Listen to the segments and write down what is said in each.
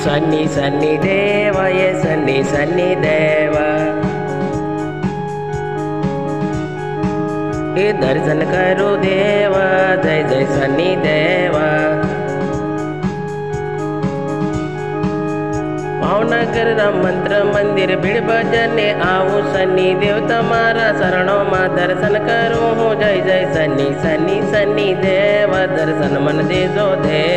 સન્ની સન્ની દેવ એ સન્ની સન્ની દેવ એ દર્શન કરું દેવ જય જય સન્ની દેવ ભાવનગર રામ મંત્ર મંદિર ભીડ ભજને આવું સન્ની દેવ તમારા શરણોમાં દર્શન કરું હું જય જય સન્ની સન્ની સન્ની દેવ દર્શન મન દેજો દેવ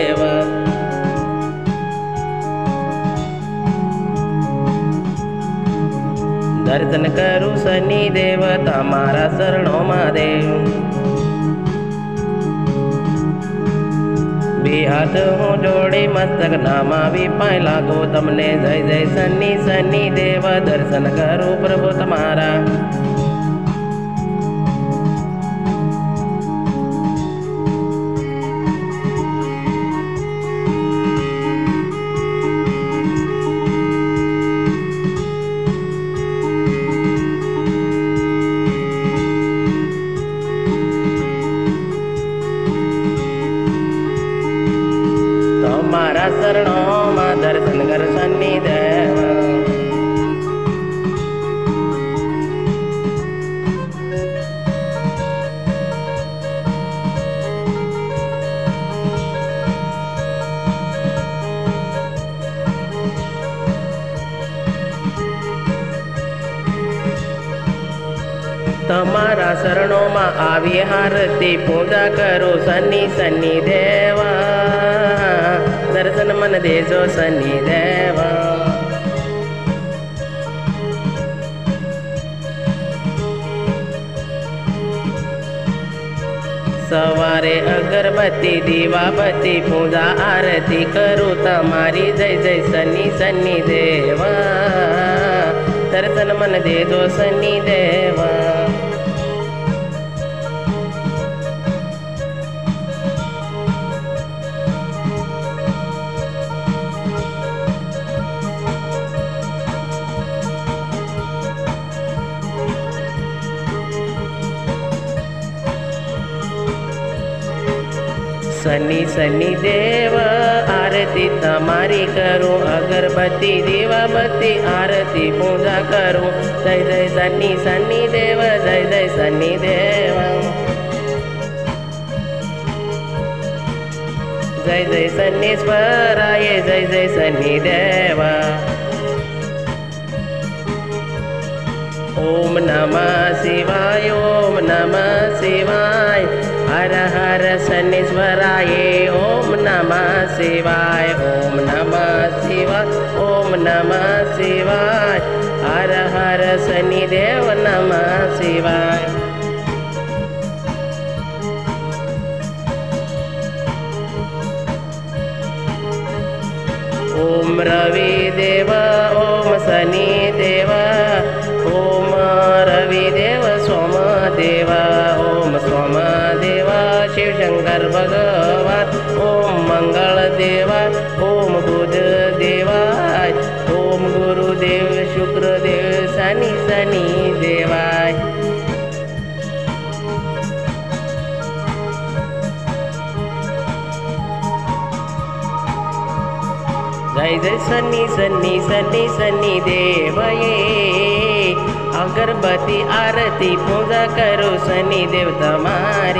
દર્શન કરું શનિ દેવ, તમારા શરણોમાં દેવ બે હાથ હું જોડી મસ્તક નામાવી પાય લાગો તમને જય જય શનિ શનિ દેવ, દર્શન કરું પ્રભુ તમારા. શરણોમાં આવી હારતી પૂજા કરો શનિ શનિ દેવા દર્શન મન દેજો શનિ દેવા સવારે અગરબત્તી દીવાબત્તી પૂજા આરતી કરું તમારી જય જય શનિ શનિ દેવા દર્શન મન દેજો શનિ દેવા શનિ શનિ દેવ આરતી તમારી કરું અગરબત્તી દીવાબત્તી આરતી પૂજા કરું જય જય શનિ શનિ દેવ જય જય શનિ દેવ જય જય શનિશ્વરાય જય જય શનિ દેવ ॐ नमः शिवाय ॐ नमः शिवाय। हर हर शनीश्वराय ॐ नमः शिवाय ॐ नमः शिवाय ॐ नमः शिवाय। हर हर शनिदेव नमः शिवाय। ॐ रविदेव ॐ शनिदेव शंकर भगवान ओम मंगल देवा ओम बुध देवाय, ओम गुरुदेव शुक्रदेव, शनि शनि देवाय। जय जय शनि शनि सन्नी सन्नी देवये। अगरबत्ती आरती पूजा करो शनि देव तुम्हारी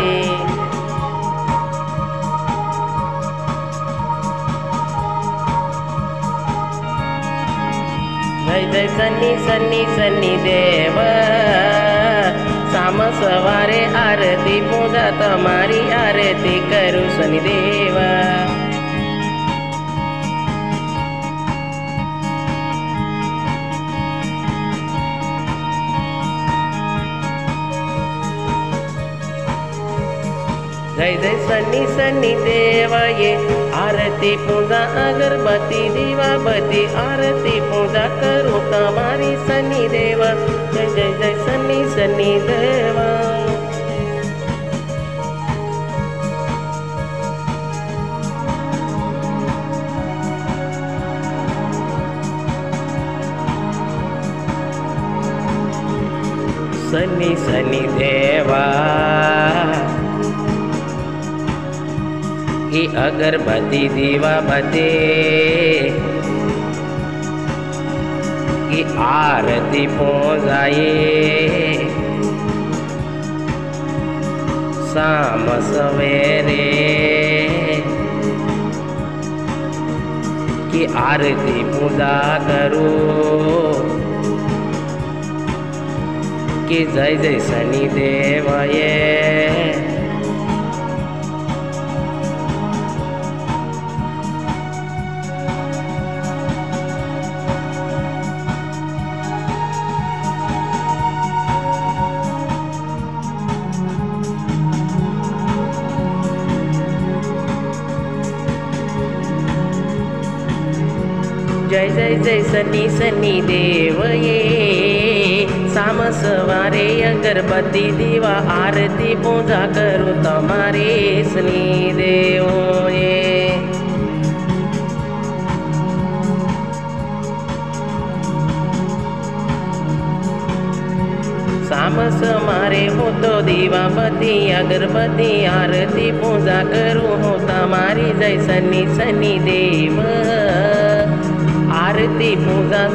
શનિ શનિ શનિ દેવ સામ સવારે આરતી પૂજા તમારી આરતી કરું શનિ ग ज सनि सनि देवा ये आरती पूजा अगरबती दिवाबती आरती पूजा जय जय सन्नि सन्नि देव। सन्नि सन्नि देवा। की अगरबत्ती दीवा बते की आरती पोजाए शाम सवेरे की आरती पूजा करू। की जय जय शनि देवाये जय जय जय सनी सनी देव ये साम सवारे अगरबत्ती दीवा आरती पूजा करो તમારે સની દેવો ये साम समारे हो तो दीवाबत्ती अगरबत्ती आरती पूजा करो हो તમારી જય સની સની દેવ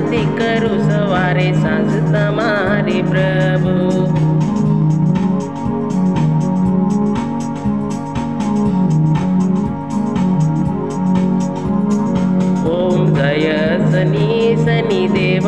પૂજા આરતી કરું સવારે સાંજ તમારી પ્રભુ ઓમ જય શનિ શનિ દેવ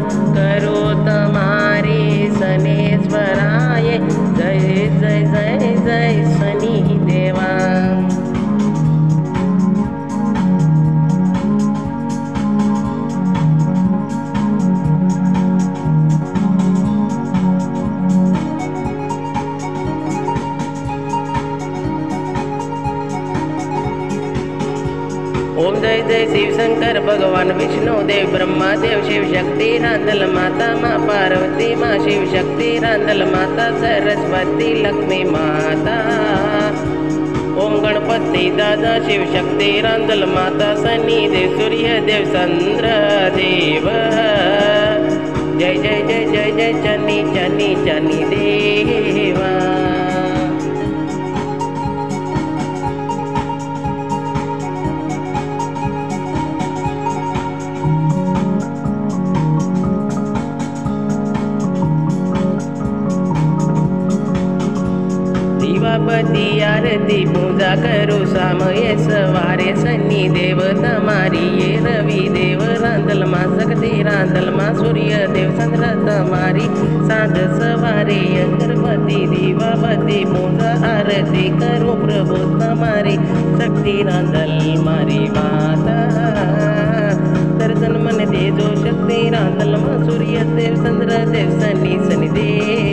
cantar ओम जय जय शिव शंकर भगवान विष्णु देव ब्रह्मा देव शिव शक्ति रांधल माता माँ पार्वती माँ शिव शक्ति रांधल माता सरस्वती लक्ष्मी माता। ओम गणपति दादा शिव शक्ति रांधल माता शनि देव सूर्य देव चंद्र देव। जय जय जय जय जय चनी चनी चनी देव। દીવાબતી આરતી પૂજા કરું સામયે સવારે શનિ દેવ તમારી એ રવિ દેવ રાંદલમાં શક્તિ રાંદલમાં સૂર્ય દેવ ચંદ્ર તમારી સાંજ સવારે અગરબત્તી દીવાબતી પૂજા આરતી કરું પ્રભુ તમારી શક્તિ રાંદલ મારી માતા દર્શન મને દેજો શક્તિ રાંદલમાં સૂર્ય દેવ ચંદ્ર દેવ શનિ શનિ દેવ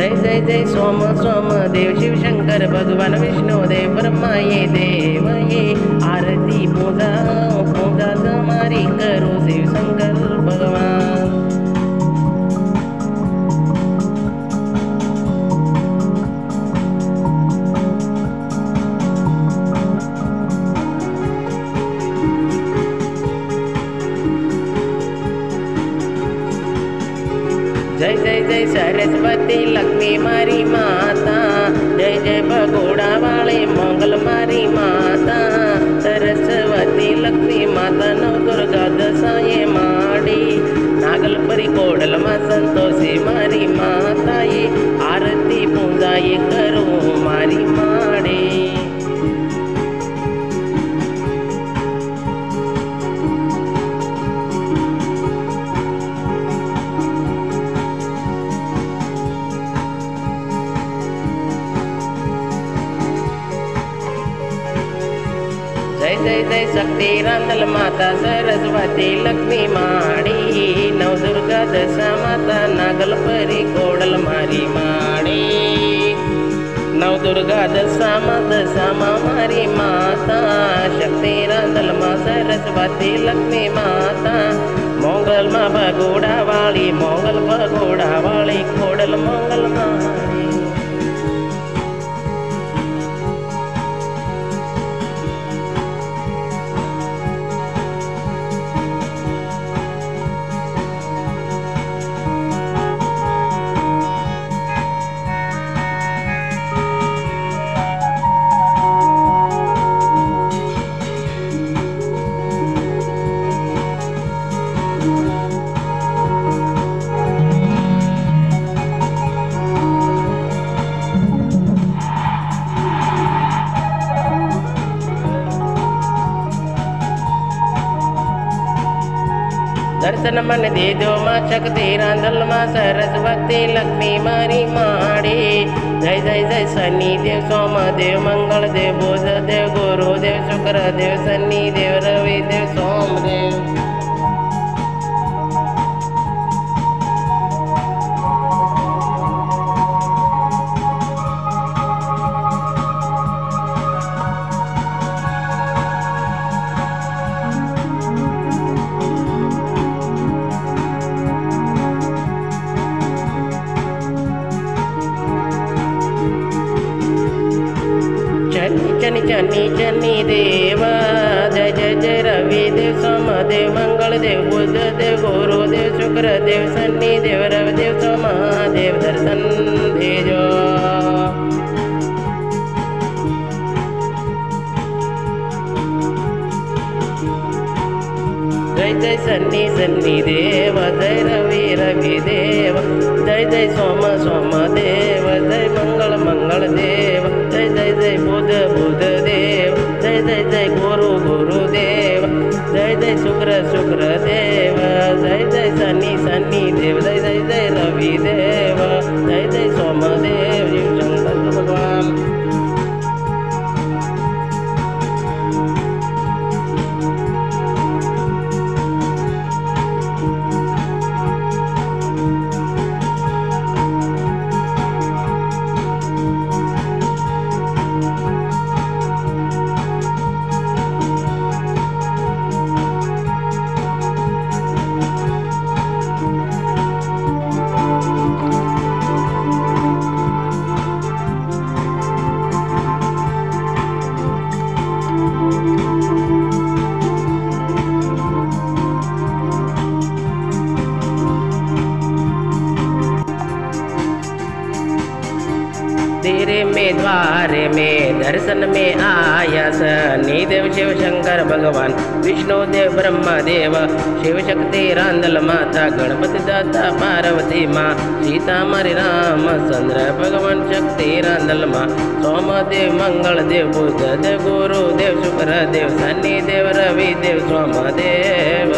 जय जय जय सोम सोम देव शिव शंकर, भगवान विष्णु, देव ब्रह्मा, ये देव, ये आरती, पूजा पूजा तुम्हारी करो। જય જય જય સરસ્વતી લક્ષ્મી મારી માતા જય જય ભગોડા વાળી મંગલ મારી માતા સરસ્વતી લક્ષ્મી માતા નવ દુર્ગા દશાએ માડી નાગલ પરી કોડલમાં સંતોષી મારી માતાએ આરતી પૂજાએ કરું મારી માડી शक्ती रांदल माता सरस्वती लक्ष्मी माडी नवदुर्गा दशा माता नागल परी कोडल मारी माडी નવદુર્ગા દશામાં દશામાં મારી માતા શક્તિ રાંદલમાં સરસ્વતી લક્ષ્મી માતા મોગલમાં ભગોડા વાળી મોગલ ભગોડા વાળી ખોડલ मन दे दो माँ शक्ति रांधल माँ, सरस्वती लक्ष्मी मारी माड़ी। जय जय जय शनि देव सोम देव मंगल देव बुध देव गुरुदेव शुक्र देव शनि देव रवि देव सोम देव ब्रदेव सन्नी देव रवदेव तो महादेव दर्शन भेजो जय जय सन्नी सन्नी देव, जय रवि रवि देव, जय जय सोम सोम देव, जय मंगल मंगल देव, जय जय जय बुध बुध देव, जय जय जय गुरु गुरु देव, जय जय शुक्र शुक्र देव। जय शनि शनि देव जय जय जय रवि देव जय जय सोमदेव। भगवान। विष्णु देव, ब्रह्मा देव। शिव शक्ति रांदल माता, गणपति दाता, पार्वती माँ सीता मारी रामचंद्र भगवान शक्ति, रांदल माँ। सोमदेव मंगल देव बुद्ध देव गुरु देव शुक्र देव, शनि देव, रवि देव सोमदेव